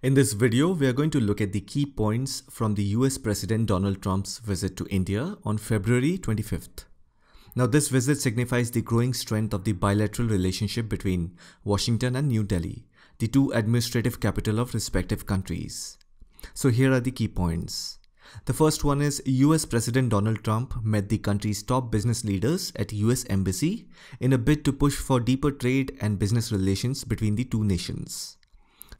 In this video, we are going to look at the key points from the US President Donald Trump's visit to India on February 25th. Now, this visit signifies the growing strength of the bilateral relationship between Washington and New Delhi, the two administrative capital of respective countries. So here are the key points. The first one is US President Donald Trump met the country's top business leaders at US Embassy in a bid to push for deeper trade and business relations between the two nations.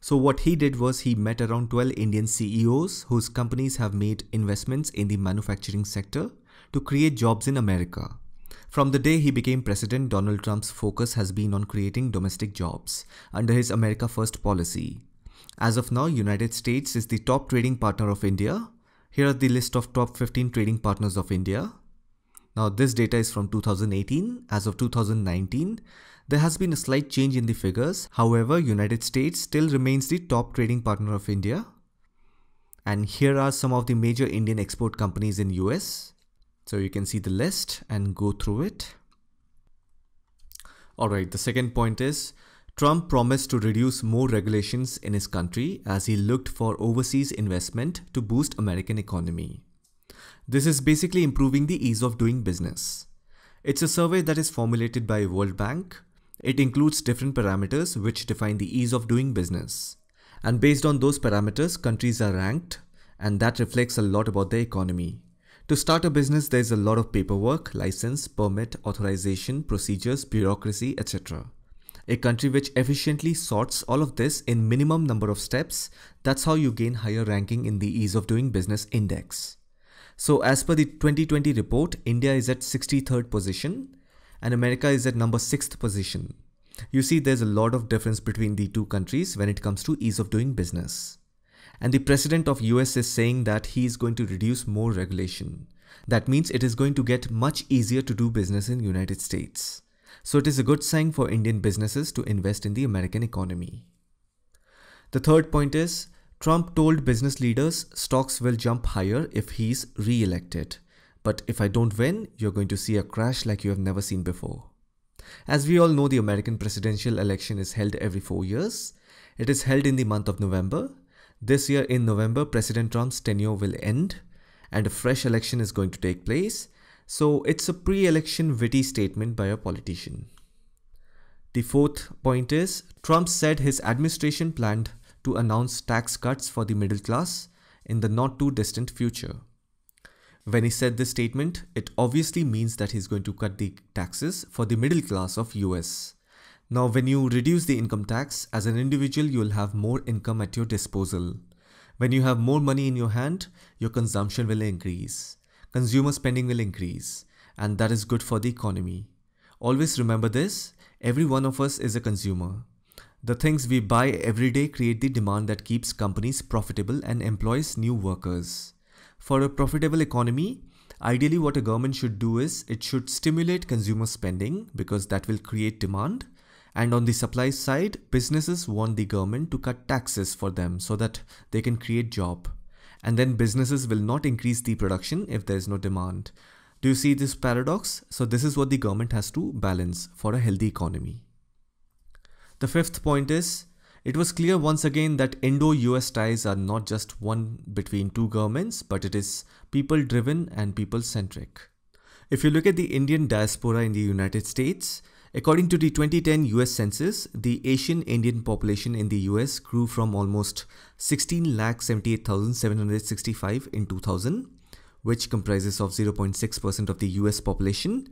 So what he did was he met around 12 Indian CEOs whose companies have made investments in the manufacturing sector to create jobs in America. From the day he became president, Donald Trump's focus has been on creating domestic jobs under his America First policy. As of now, United States is the top trading partner of India. Here are the list of top 15 trading partners of India. Now this data is from 2018. As of 2019, there has been a slight change in the figures. However, United States still remains the top trading partner of India. And here are some of the major Indian export companies in US. So you can see the list and go through it. Alright, the second point is Trump promised to reduce more regulations in his country as he looked for overseas investment to boost American economy. This is basically improving the ease of doing business. It's a survey that is formulated by World Bank, it includes different parameters which define the ease of doing business. And based on those parameters, countries are ranked and that reflects a lot about the economy. To start a business, there's a lot of paperwork, license, permit, authorization, procedures, bureaucracy, etc. A country which efficiently sorts all of this in minimum number of steps, that's how you gain higher ranking in the ease of doing business index. So as per the 2020 report, India is at 63rd position and America is at number 6th position. You see there's a lot of difference between the two countries when it comes to ease of doing business. And the president of US is saying that he is going to reduce more regulation. That means it is going to get much easier to do business in United States. So it is a good sign for Indian businesses to invest in the American economy. The third point is Trump told business leaders stocks will jump higher if he's re-elected. But if I don't win, you're going to see a crash like you have never seen before. As we all know, the American presidential election is held every four years. It is held in the month of November. This year in November, President Trump's tenure will end and a fresh election is going to take place. So it's a pre-election witty statement by a politician. The fourth point is Trump said his administration planned to announce tax cuts for the middle class in the not too distant future. When he said this statement, it obviously means that he's going to cut the taxes for the middle class of US. Now, when you reduce the income tax, as an individual, you'll have more income at your disposal. When you have more money in your hand, your consumption will increase. Consumer spending will increase, and that is good for the economy. Always remember this, every one of us is a consumer. The things we buy every day create the demand that keeps companies profitable and employs new workers. For a profitable economy, ideally what a government should do is it should stimulate consumer spending because that will create demand. And on the supply side, businesses want the government to cut taxes for them so that they can create job. And then businesses will not increase the production if there is no demand. Do you see this paradox? So this is what the government has to balance for a healthy economy. The fifth point is it was clear once again that Indo-US ties are not just one between two governments, but it is people-driven and people-centric. If you look at the Indian diaspora in the United States, according to the 2010 US Census, the Asian Indian population in the US grew from almost 16,78,765 in 2000, which comprises of 0.6% of the US population,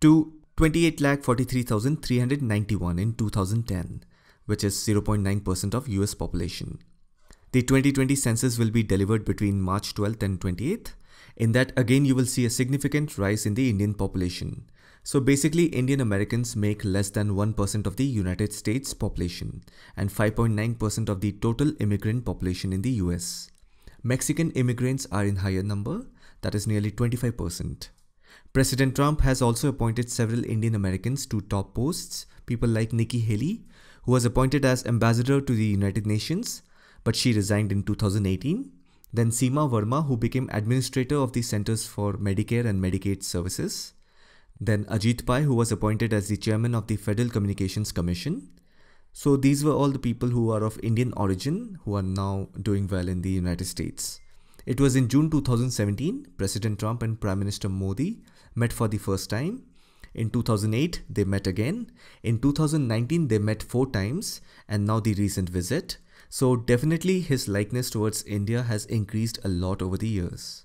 to 28,43,391 in 2010 which is 0.9% of US population. The 2020 census will be delivered between March 12th and 28th. In that again you will see a significant rise in the Indian population. So basically Indian Americans make less than 1% of the United States population and 5.9% of the total immigrant population in the US. Mexican immigrants are in higher number, that is nearly 25%. President Trump has also appointed several Indian Americans to top posts, people like Nikki Haley, who was appointed as ambassador to the United Nations, but she resigned in 2018. Then Seema Verma, who became administrator of the Centers for Medicare and Medicaid Services. Then Ajit Pai, who was appointed as the chairman of the Federal Communications Commission. So these were all the people who are of Indian origin who are now doing well in the United States. It was in June 2017, President Trump and Prime Minister Modi met for the first time. In 2008, they met again. In 2019, they met four times, and now the recent visit. So, definitely, his likeness towards India has increased a lot over the years.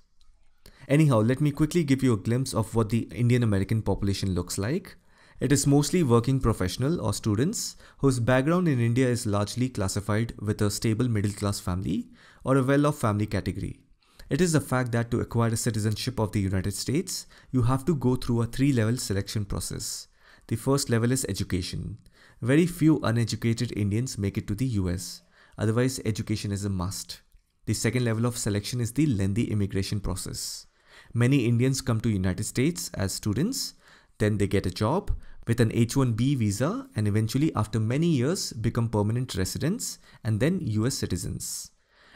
Anyhow, let me quickly give you a glimpse of what the Indian American population looks like. It is mostly working professional or students whose background in India is largely classified with a stable middle class family or a well off family category. It is the fact that to acquire a citizenship of the United States, you have to go through a three level selection process. The first level is education. Very few uneducated Indians make it to the US, otherwise, education is a must. The second level of selection is the lengthy immigration process. Many Indians come to the United States as students, then they get a job, with an H-1B visa and eventually after many years become permanent residents and then US citizens.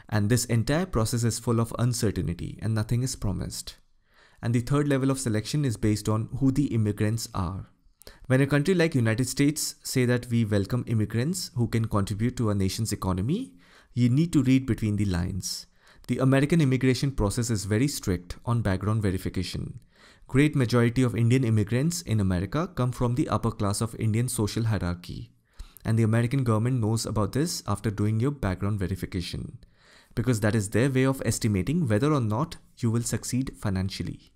And this entire process is full of uncertainty and nothing is promised. And the third level of selection is based on who the immigrants are. When a country like United States say that we welcome immigrants who can contribute to a nation's economy, you need to read between the lines. The American immigration process is very strict on background verification Great majority of Indian immigrants in America come from the upper class of Indian social hierarchy. And the American government knows about this after doing your background verification. Because that is their way of estimating whether or not you will succeed financially.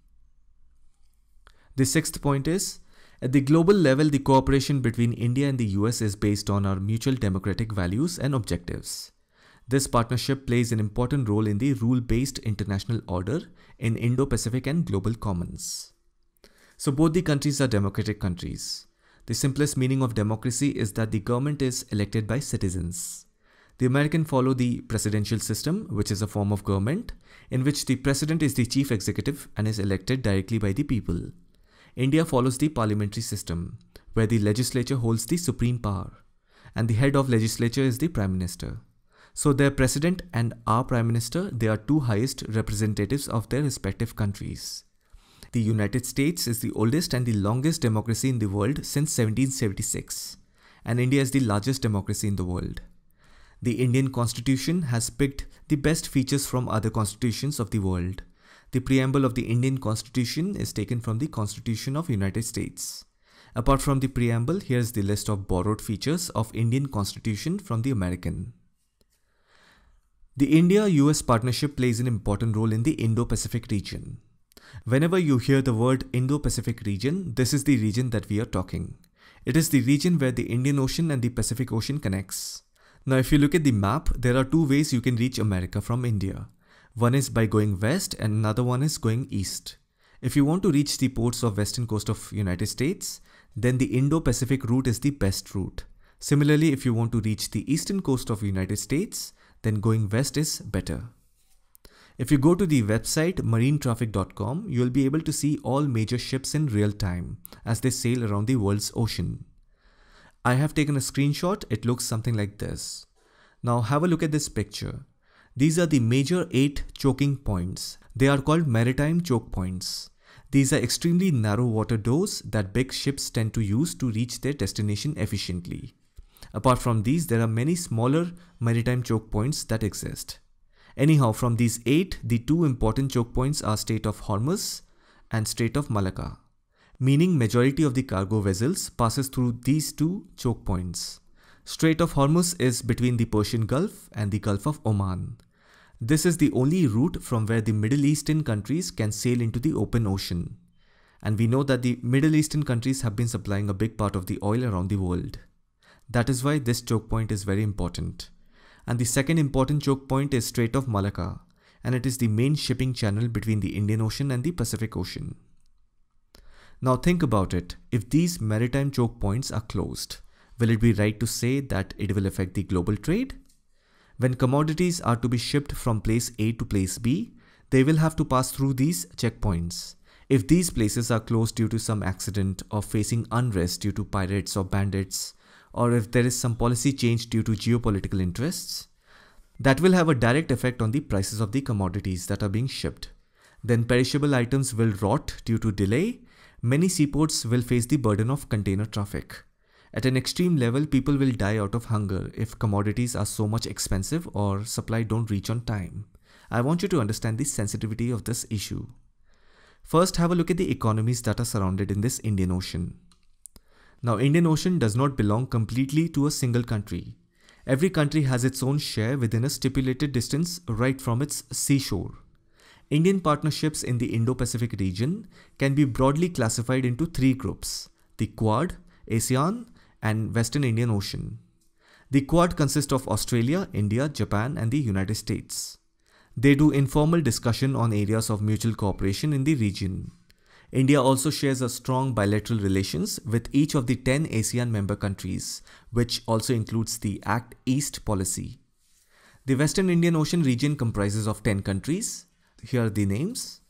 The sixth point is, at the global level, the cooperation between India and the US is based on our mutual democratic values and objectives. This partnership plays an important role in the rule-based international order in Indo-Pacific and global commons. So both the countries are democratic countries. The simplest meaning of democracy is that the government is elected by citizens. The American follow the presidential system, which is a form of government, in which the president is the chief executive and is elected directly by the people. India follows the parliamentary system, where the legislature holds the supreme power, and the head of legislature is the prime minister. So their president and our prime minister, they are two highest representatives of their respective countries. The United States is the oldest and the longest democracy in the world since 1776, and India is the largest democracy in the world. The Indian constitution has picked the best features from other constitutions of the world. The preamble of the Indian constitution is taken from the constitution of United States. Apart from the preamble, here's the list of borrowed features of Indian constitution from the American. The India-US partnership plays an important role in the Indo-Pacific region. Whenever you hear the word Indo-Pacific region, this is the region that we are talking. It is the region where the Indian Ocean and the Pacific Ocean connects. Now if you look at the map, there are two ways you can reach America from India. One is by going west and another one is going east. If you want to reach the ports of western coast of United States, then the Indo-Pacific route is the best route. Similarly, if you want to reach the eastern coast of United States, then going west is better. If you go to the website marinetraffic.com, you'll be able to see all major ships in real time as they sail around the world's ocean. I have taken a screenshot, it looks something like this. Now have a look at this picture. These are the major 8 choking points. They are called maritime choke points. These are extremely narrow water doors that big ships tend to use to reach their destination efficiently. Apart from these, there are many smaller maritime choke points that exist. Anyhow, from these eight, the two important choke points are Strait of Hormuz and Strait of Malacca, meaning majority of the cargo vessels passes through these two choke points. Strait of Hormuz is between the Persian Gulf and the Gulf of Oman. This is the only route from where the Middle Eastern countries can sail into the open ocean. And we know that the Middle Eastern countries have been supplying a big part of the oil around the world. That is why this choke point is very important. And the second important choke point is Strait of Malacca, and it is the main shipping channel between the Indian Ocean and the Pacific Ocean. Now think about it, if these maritime choke points are closed, will it be right to say that it will affect the global trade? When commodities are to be shipped from place A to place B, they will have to pass through these checkpoints. If these places are closed due to some accident or facing unrest due to pirates or bandits, or if there is some policy change due to geopolitical interests, that will have a direct effect on the prices of the commodities that are being shipped. Then perishable items will rot due to delay. Many seaports will face the burden of container traffic. At an extreme level, people will die out of hunger if commodities are so much expensive or supply don't reach on time. I want you to understand the sensitivity of this issue. First, have a look at the economies that are surrounded in this Indian Ocean. Now, Indian Ocean does not belong completely to a single country. Every country has its own share within a stipulated distance right from its seashore. Indian partnerships in the Indo-Pacific region can be broadly classified into three groups, the Quad, ASEAN, and Western Indian Ocean. The Quad consists of Australia, India, Japan, and the United States. They do informal discussion on areas of mutual cooperation in the region. India also shares a strong bilateral relations with each of the 10 ASEAN member countries, which also includes the Act East policy. The Western Indian Ocean region comprises of 10 countries. Here are the names.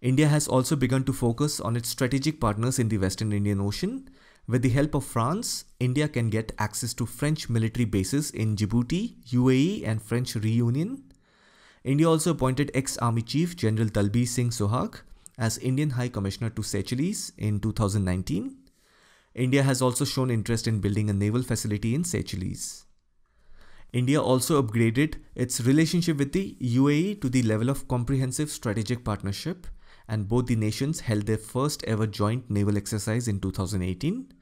India has also begun to focus on its strategic partners in the Western Indian Ocean. With the help of France, India can get access to French military bases in Djibouti, UAE and French Reunion. India also appointed ex-Army Chief General Dalbir Singh Suhag as Indian High Commissioner to Seychelles in 2019. India has also shown interest in building a naval facility in Seychelles. India also upgraded its relationship with the UAE to the level of comprehensive strategic partnership and both the nations held their first ever joint naval exercise in 2018.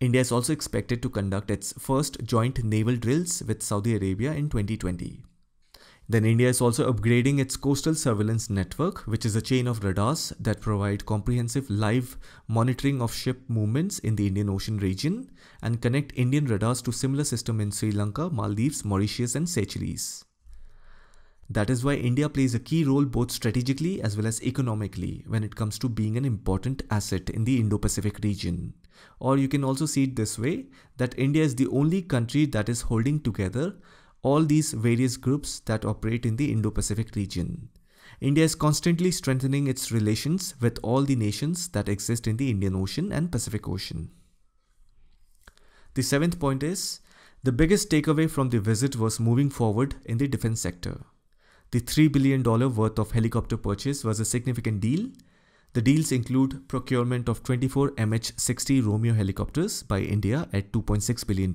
India is also expected to conduct its first joint naval drills with Saudi Arabia in 2020. Then India is also upgrading its coastal surveillance network, which is a chain of radars that provide comprehensive live monitoring of ship movements in the Indian Ocean region and connect Indian radars to similar system in Sri Lanka, Maldives, Mauritius and Seychelles. That is why India plays a key role both strategically as well as economically when it comes to being an important asset in the Indo-Pacific region. Or you can also see it this way, that India is the only country that is holding together all these various groups that operate in the Indo-Pacific region. India is constantly strengthening its relations with all the nations that exist in the Indian Ocean and Pacific Ocean. The seventh point is, the biggest takeaway from the visit was moving forward in the defense sector. The $3 billion worth of helicopter purchase was a significant deal. The deals include procurement of 24 MH-60 Romeo helicopters by India at $2.6 billion,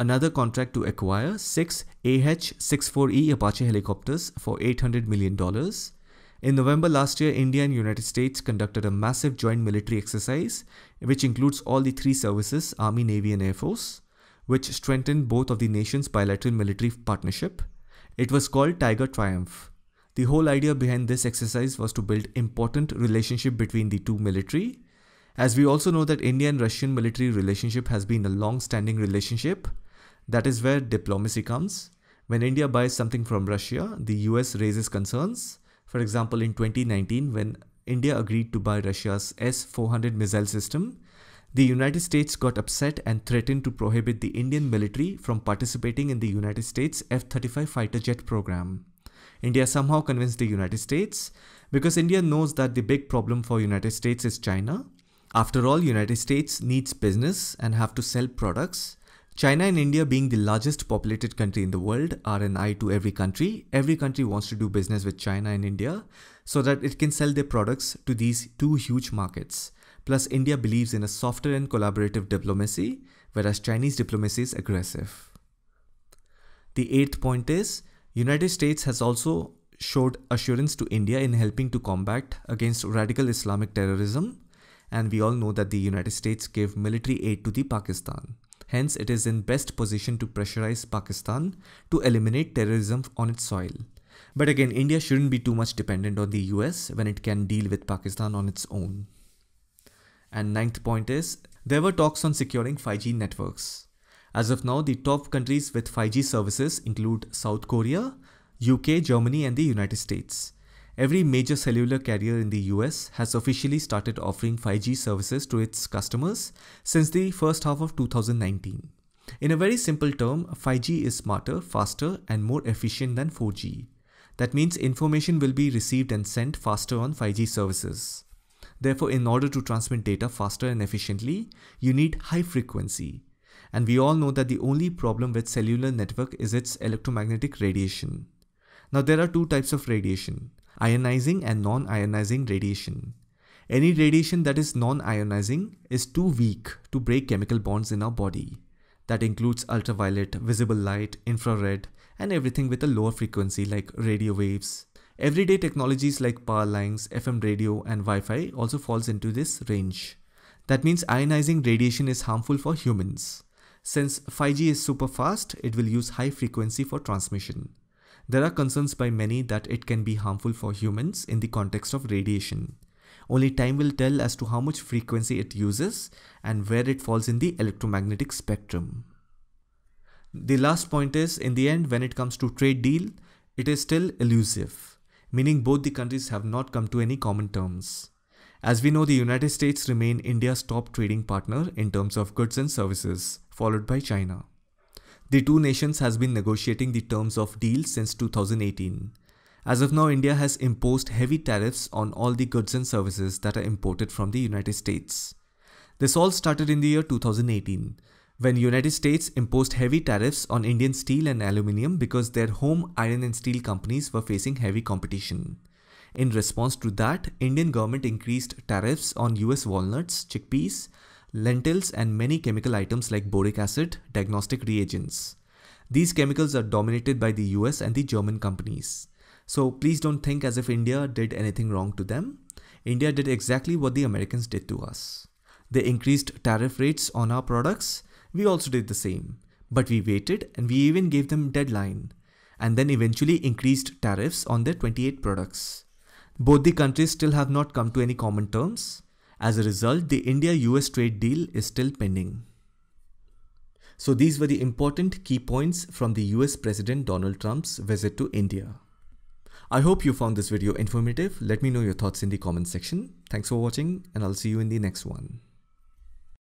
another contract to acquire six AH-64E Apache helicopters for $800 million. In November last year, India and United States conducted a massive joint military exercise, which includes all the three services, Army, Navy and Air Force, which strengthened both of the nations' bilateral military partnership. It was called Tiger Triumph. The whole idea behind this exercise was to build important relationship between the two military. As we also know that India and Russian military relationship has been a long-standing relationship, that is where diplomacy comes. When India buys something from Russia, the US raises concerns. For example, in 2019, when India agreed to buy Russia's S-400 missile system, the United States got upset and threatened to prohibit the Indian military from participating in the United States F-35 fighter jet program. India somehow convinced the United States because India knows that the big problem for United States is China. After all, United States needs business and have to sell products China and India being the largest populated country in the world are an eye to every country. Every country wants to do business with China and India so that it can sell their products to these two huge markets. Plus, India believes in a softer and collaborative diplomacy, whereas Chinese diplomacy is aggressive. The eighth point is, United States has also showed assurance to India in helping to combat against radical Islamic terrorism. And we all know that the United States gave military aid to the Pakistan. Hence, it is in best position to pressurize Pakistan to eliminate terrorism on its soil. But again, India shouldn't be too much dependent on the US when it can deal with Pakistan on its own. And ninth point is, there were talks on securing 5G networks. As of now, the top countries with 5G services include South Korea, UK, Germany and the United States. Every major cellular carrier in the US has officially started offering 5G services to its customers since the first half of 2019. In a very simple term, 5G is smarter, faster and more efficient than 4G. That means information will be received and sent faster on 5G services. Therefore, in order to transmit data faster and efficiently, you need high frequency. And we all know that the only problem with cellular network is its electromagnetic radiation. Now there are two types of radiation ionizing and non-ionizing radiation. Any radiation that is non-ionizing is too weak to break chemical bonds in our body. That includes ultraviolet, visible light, infrared, and everything with a lower frequency like radio waves. Everyday technologies like power lines, FM radio, and Wi-Fi also falls into this range. That means ionizing radiation is harmful for humans. Since 5G is super fast, it will use high frequency for transmission. There are concerns by many that it can be harmful for humans in the context of radiation. Only time will tell as to how much frequency it uses and where it falls in the electromagnetic spectrum. The last point is, in the end, when it comes to trade deal, it is still elusive, meaning both the countries have not come to any common terms. As we know, the United States remain India's top trading partner in terms of goods and services, followed by China. The two nations has been negotiating the terms of deal since 2018. As of now, India has imposed heavy tariffs on all the goods and services that are imported from the United States. This all started in the year 2018 when United States imposed heavy tariffs on Indian steel and aluminium because their home iron and steel companies were facing heavy competition. In response to that, Indian government increased tariffs on US walnuts, chickpeas, lentils and many chemical items like boric acid, diagnostic reagents. These chemicals are dominated by the US and the German companies. So please don't think as if India did anything wrong to them. India did exactly what the Americans did to us. They increased tariff rates on our products. We also did the same. But we waited and we even gave them deadline and then eventually increased tariffs on their 28 products. Both the countries still have not come to any common terms. As a result, the India-US trade deal is still pending. So these were the important key points from the US President Donald Trump's visit to India. I hope you found this video informative. Let me know your thoughts in the comment section. Thanks for watching and I'll see you in the next one.